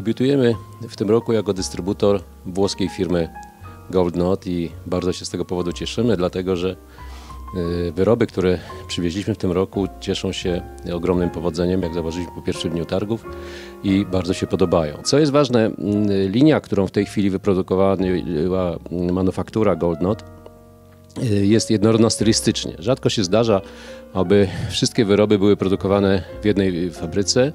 Debiutujemy w tym roku jako dystrybutor włoskiej firmy Gold Note i bardzo się z tego powodu cieszymy, dlatego że y, wyroby, które przywieźliśmy w tym roku cieszą się ogromnym powodzeniem, jak zauważyliśmy po pierwszym dniu targów i bardzo się podobają. Co jest ważne, y, linia, którą w tej chwili wyprodukowała y, manufaktura Gold Note jest jednorodna stylistycznie. Rzadko się zdarza, aby wszystkie wyroby były produkowane w jednej fabryce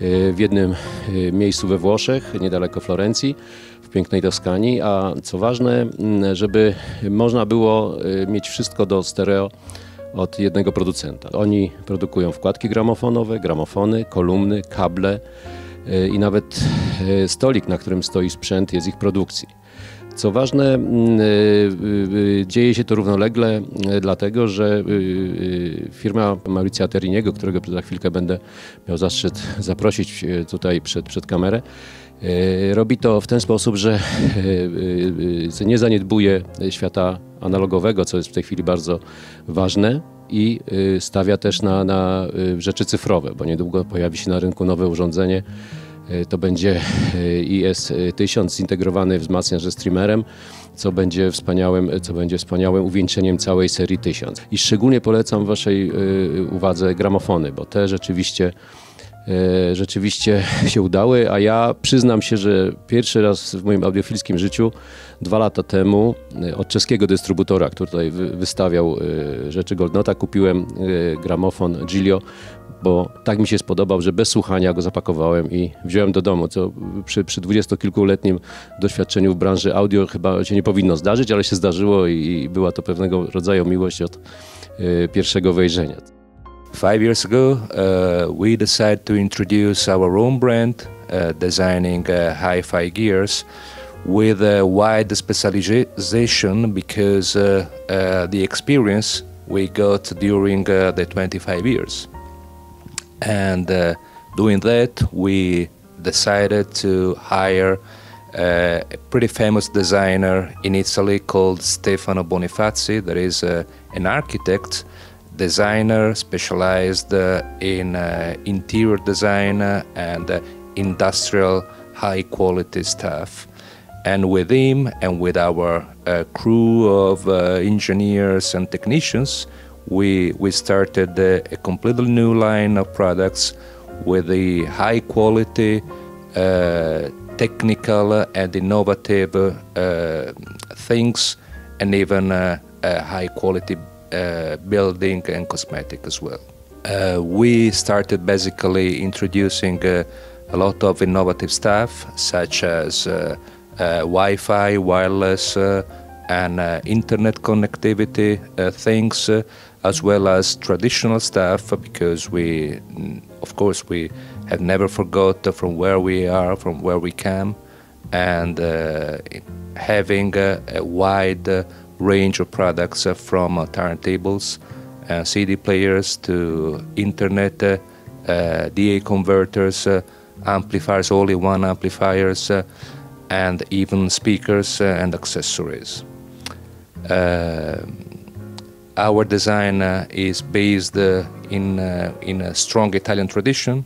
w jednym y, miejscu we Włoszech, niedaleko Florencji, w pięknej Toskanii, a co ważne, mm, żeby można było y, mieć wszystko do stereo od jednego producenta. Oni produkują wkładki gramofonowe, gramofony, kolumny, kable y, i nawet stolik, na którym stoi sprzęt, jest ich produkcji. Co ważne, mm, y, y, y, dzieje się to równolegle, dlatego że firma Mauricia Terriniego, którego za chwilkę będę miał zaszczyt zaprosić tutaj przed, przed kamerę, Robi to w ten sposób, że nie zaniedbuje świata analogowego, co jest w tej chwili bardzo ważne, i stawia też na, na rzeczy cyfrowe, bo niedługo pojawi się na rynku nowe urządzenie to będzie e, IS-1000 zintegrowany wzmacniacz ze streamerem, co będzie wspaniałym, co będzie wspaniałym uwieńczeniem całej serii 1000. I szczególnie polecam Waszej e, uwadze gramofony, bo te rzeczywiście rzeczywiście się udały, a ja przyznam się, że pierwszy raz w moim audiofilskim życiu, dwa lata temu, od czeskiego dystrybutora, który tutaj wystawiał rzeczy Goldnota, kupiłem gramofon Giglio bo tak mi się spodobał, że bez słuchania go zapakowałem i wziąłem do domu, co przy, przy dwudziestokilkuletnim doświadczeniu w branży audio chyba się nie powinno zdarzyć, ale się zdarzyło i była to pewnego rodzaju miłość od y, pierwszego wejrzenia. Five years ago, uh, we decided to introduce our own brand, uh, designing uh, hi-fi gears with a wide specialization because uh, uh, the experience we got during uh, the 25 years. And uh, doing that, we decided to hire uh, a pretty famous designer in Italy called Stefano Bonifazzi, that is uh, an architect, designer specialized uh, in uh, interior design and uh, industrial high quality stuff. And with him and with our crew of engineers and technicians, we, we started a, a completely new line of products with the high quality, uh, technical and innovative uh, things, and even uh, high quality uh, building and cosmetic as well. Uh, we started basically introducing uh, a lot of innovative stuff, such as Wi-Fi, wireless, and internet connectivity things as well as traditional stuff because we, of course, we have never forgot from where we are, from where we came, and uh, having a, a wide uh, range of products uh, from uh, turntables, uh, CD players to internet, uh, DA converters, amplifiers, only one amplifiers, and even speakers and accessories. Our design uh, is based uh, in, uh, in a strong Italian tradition,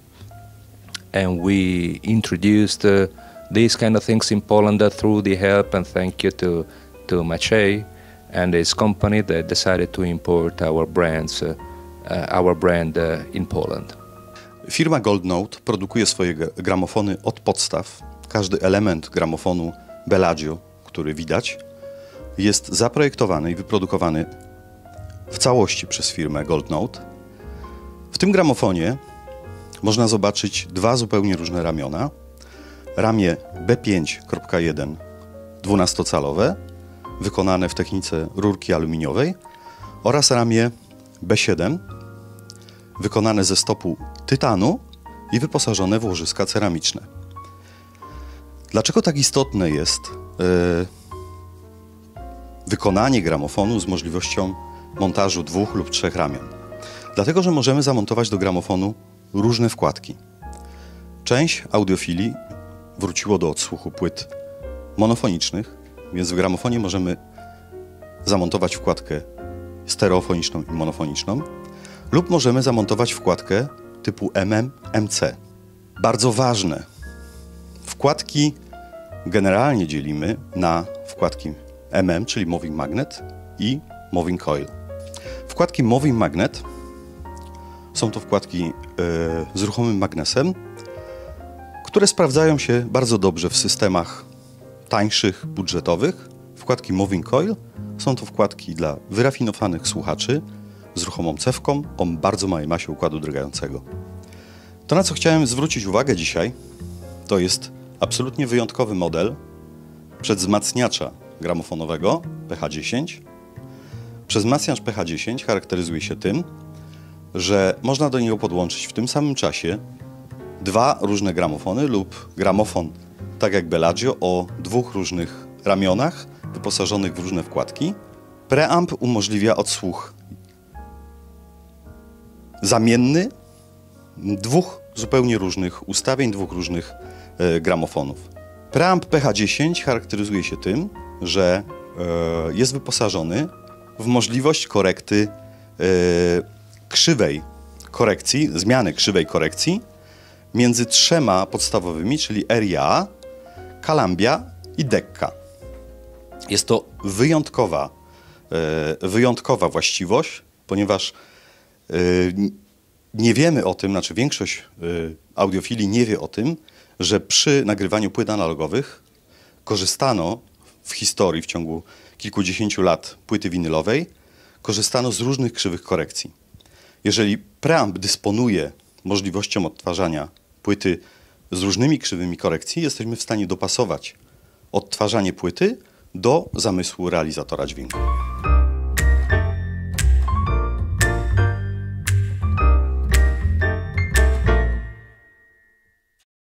and we introduced these kind of things in Poland through the help and thank you to, to Maciej and his company that decided to import our brands, our brand in Poland. Firma Goldnote produkuje swoje gramofony od podstaw. Każdy element gramofonu Bellagio, który widać, jest zaprojektowany i wyprodukowany w całości przez firmę Goldnote. W tym gramofonie można zobaczyć dwa zupełnie różne ramiona. Ramię B5.1 12-calowe, wykonane w technice rurki aluminiowej oraz ramię B7 wykonane ze stopu tytanu i wyposażone w łożyska ceramiczne. Dlaczego tak istotne jest yy, wykonanie gramofonu z możliwością montażu dwóch lub trzech ramion. Dlatego, że możemy zamontować do gramofonu różne wkładki. Część audiofili wróciło do odsłuchu płyt monofonicznych, więc w gramofonie możemy zamontować wkładkę stereofoniczną i monofoniczną, lub możemy zamontować wkładkę typu MM, MC. Bardzo ważne Wkładki generalnie dzielimy na wkładki MM, czyli Moving Magnet i Moving Coil. Wkładki Moving Magnet są to wkładki e, z ruchomym magnesem, które sprawdzają się bardzo dobrze w systemach tańszych, budżetowych. Wkładki Moving Coil są to wkładki dla wyrafinowanych słuchaczy z ruchomą cewką o bardzo małej masie układu drgającego. To, na co chciałem zwrócić uwagę dzisiaj, to jest absolutnie wyjątkowy model przedwzmacniacza gramofonowego PH10. Przedwzmacniacz PH10 charakteryzuje się tym, że można do niego podłączyć w tym samym czasie dwa różne gramofony lub gramofon, tak jak Bellagio, o dwóch różnych ramionach wyposażonych w różne wkładki. Preamp umożliwia odsłuch zamienny dwóch zupełnie różnych ustawień, dwóch różnych e, gramofonów. Preamp PH10 charakteryzuje się tym, że e, jest wyposażony w możliwość korekty e, krzywej korekcji, zmiany krzywej korekcji między trzema podstawowymi, czyli RIA, Kalambia i Dekka. Jest to wyjątkowa, e, wyjątkowa właściwość, ponieważ e, nie wiemy o tym, znaczy większość e, audiofili nie wie o tym, że przy nagrywaniu płyt analogowych korzystano w historii w ciągu kilkudziesięciu lat płyty winylowej, korzystano z różnych krzywych korekcji. Jeżeli preamp dysponuje możliwością odtwarzania płyty z różnymi krzywymi korekcji, jesteśmy w stanie dopasować odtwarzanie płyty do zamysłu realizatora dźwięku.